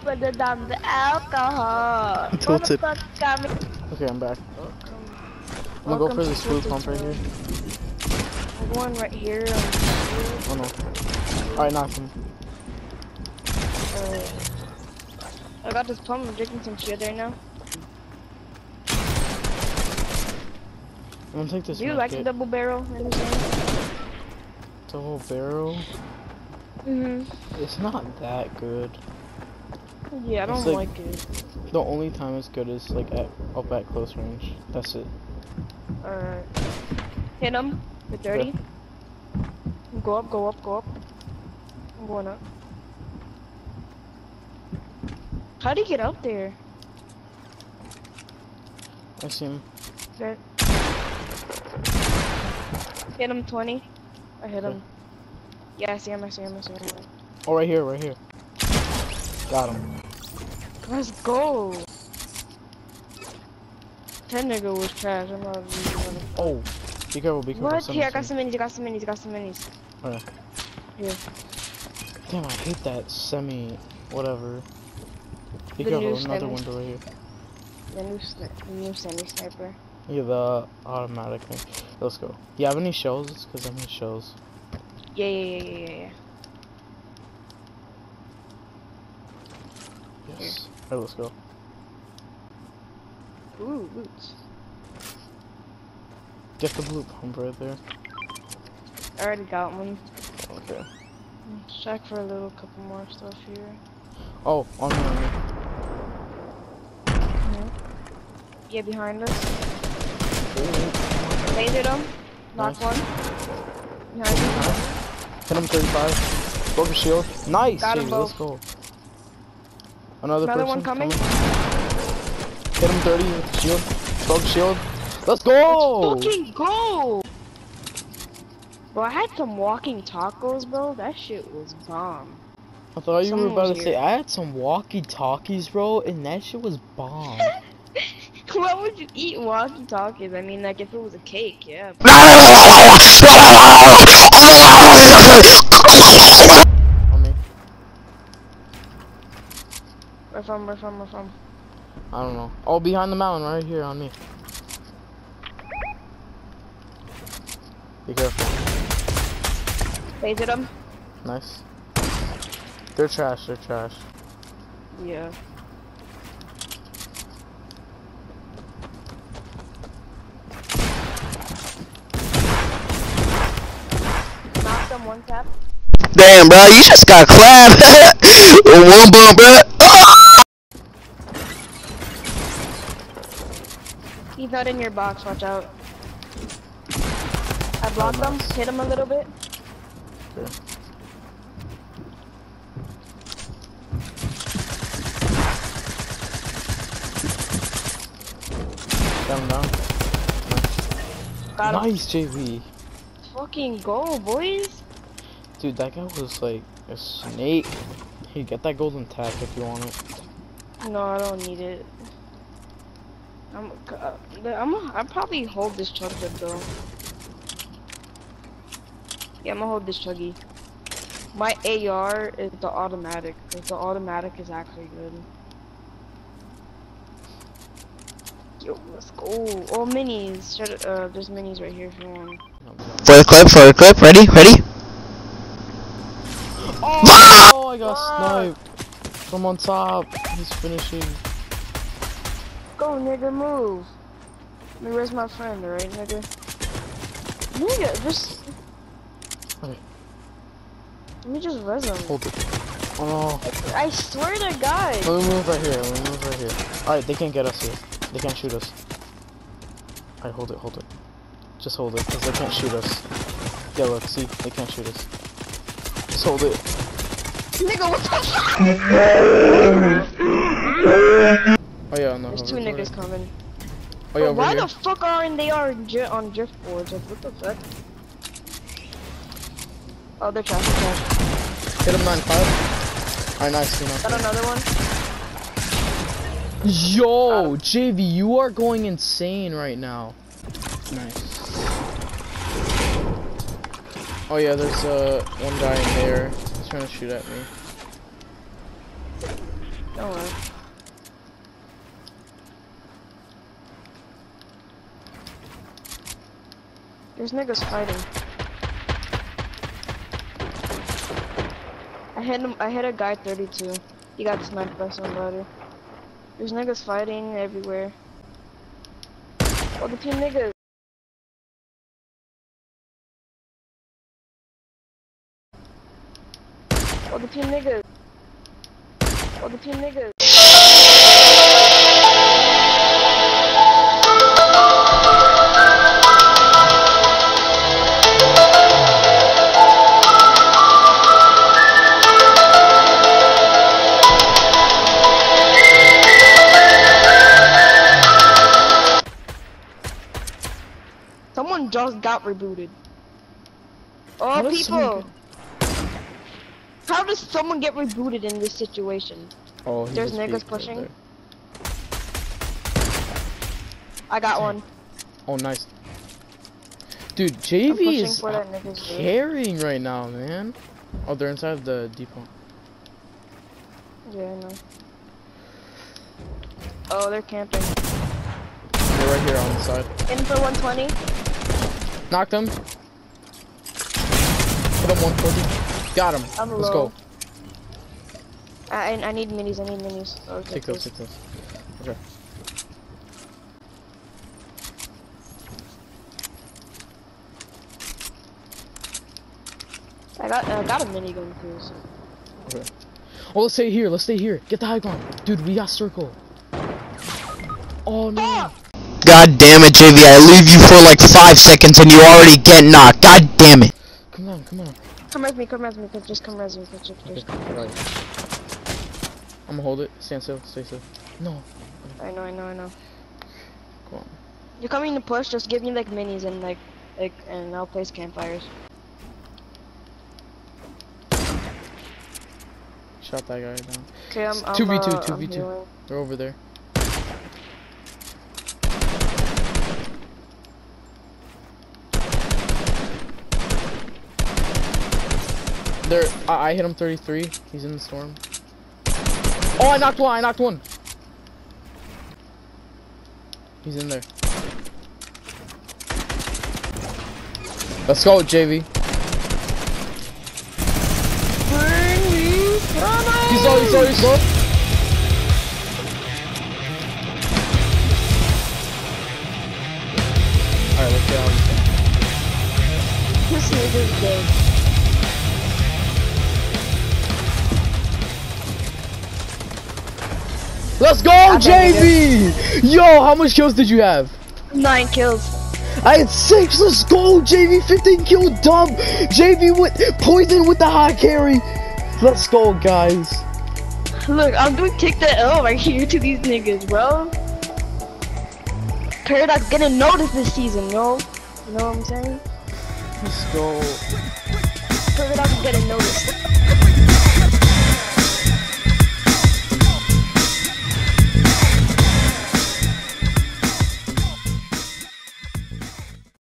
Put it down the alcohol. Tilted. Okay, I'm back. I'm gonna go for this food pump right here. I'm going right here. Oh no. Alright, knock him. Uh, I got this pump. I'm drinking some shit right now. I'm gonna take this Do you like the double barrel? double barrel. Mm It's not that good. Yeah, I don't like, like- it. The only time it's good is like at up at close range. That's it. Alright. Hit him with 30. Go up, go up, go up. I'm going up. How do you get up there? I see him. That. Hit him 20. I hit him. Yeah, I see him, I see him, I see him. Oh, right here, right here. Got him. Let's go! That nigga was trash. I'm not gonna. Oh, be careful, be careful. What? Here, I got some- minis, I got some minis, I got some minis. Alright. Here. Damn, I hate that semi, whatever. Be The careful, another semi. window right here. The new, sni- the new semi sniper. Yeah, the automatic thing. Let's go. You have any shells? Cause I need shells. Yeah, yeah, yeah, yeah, yeah, Yes. Alright, let's go. Ooh, boots. Get the blue pump right there. I already got one. Okay. Check for a little couple more stuff here. Oh, on on me. Yeah, behind us. Lasered him. Knock Nice. one. Behind you. Hit him 35. Broke his shield. Nice, Got Jay, let's go. Another, Another one coming. Hit him 30 with the shield. Broke shield. Let's go! Fucking go! Bro, I had some walking tacos, bro. That shit was bomb. I thought you Someone were about was to say. I had some walkie-talkies, bro, and that shit was bomb. Why would you eat walkie talkies? I mean, like if it was a cake, yeah. on me. Where from? Where from? Where? I don't know. Oh, behind the mountain, right here on me. Be careful. Lasered him. Nice. They're trash. They're trash. Yeah. Knocked him one tap. Damn, bro, you just got clapped. One bump, bro. He's in your box, watch out. I oh, blocked him, nice. hit him a little bit. Got him down. Got him. Nice, JV. Fucking go, boys. Dude, that guy was like a snake. Hey, get that golden tack if you want it. No, I don't need it. I'm, uh, I'm, I'll probably hold this chug though. Yeah, I'm gonna hold this chuggy. My AR is the automatic, cause the automatic is actually good. Yo, let's go. Oh, minis. Shut, uh, there's minis right here if you want. For the clip, for the clip. Ready, ready. Oh, I got sniped from on top. He's finishing. Go, nigga, move. Let me where's my friend, alright, nigga? Nigga, just. Okay. Let me just res him. Hold it. Oh I swear to God. Let me move right here. Let me move right here. Alright, they can't get us here. They can't shoot us. Alright, hold it, hold it. Just hold it, because they can't shoot us. Yeah, look, see? They can't shoot us. Just hold it. Nigga, what the fuck? Oh yeah, no. There's two niggas coming. Oh yeah, why here. the fuck aren't they are on drift boards? Like, what the fuck? Oh, they're trash, trash. Hit him 9-5. Alright, nice, know. Got another one. Yo, JV, you are going insane right now. Nice. Oh yeah, there's uh one guy in there. He's trying to shoot at me. Don't worry. There's niggas fighting. I hit him. I hit a guy 32. He got sniped by somebody. There's niggas fighting everywhere. Oh, the team niggas. Oh, the team niggas. Oh, the team niggas. Got rebooted. Oh, How people! How does someone get rebooted in this situation? Oh, he There's just niggas peeked right pushing. there. I got one. Oh, nice. Dude, JV is for dude. carrying right now, man. Oh, they're inside the depot. Yeah, I know. Oh, they're camping. They're right here on the side. In for 120. Knocked him. Put him 140. Got him. I'm Let's low. go. I, I need minis. I need minis. Oh, Okay, Take those, take those. Okay. I got I got a minigun too. So. Okay. Oh, let's stay here. Let's stay here. Get the high ground. Dude, we got circle. Oh, no. God damn it, JV. I leave you for like five seconds and you already get knocked. God damn it. Come on, come on. Come res me. Come res me. Just come res me. Just, Okay, just. right. I'm gonna hold it. Stand still. Stay still. No. I know. I know. I know. Come on. You're coming to push. Just give me like minis and like like and I'll place campfires. Shot that guy down. Okay, I'm. I'm 2v2, uh, 2v2. healing. They're over there. There, I, I hit him 33. He's in the storm. Oh, I knocked one. I knocked one. He's in there. Let's go, JV. He's low. He's low. He's low. Alright, let's get out. This nigga's dead. Let's go, JV! Yo, how much kills did you have? Nine kills. I had six. Let's go, JV. 15 kill dub. JV with poison with the high carry. Let's go, guys. Look, I'm doing kick the L right here to these niggas, bro. Paradox getting noticed this season, yo. You know what I'm saying? Let's go. Paradox getting noticed.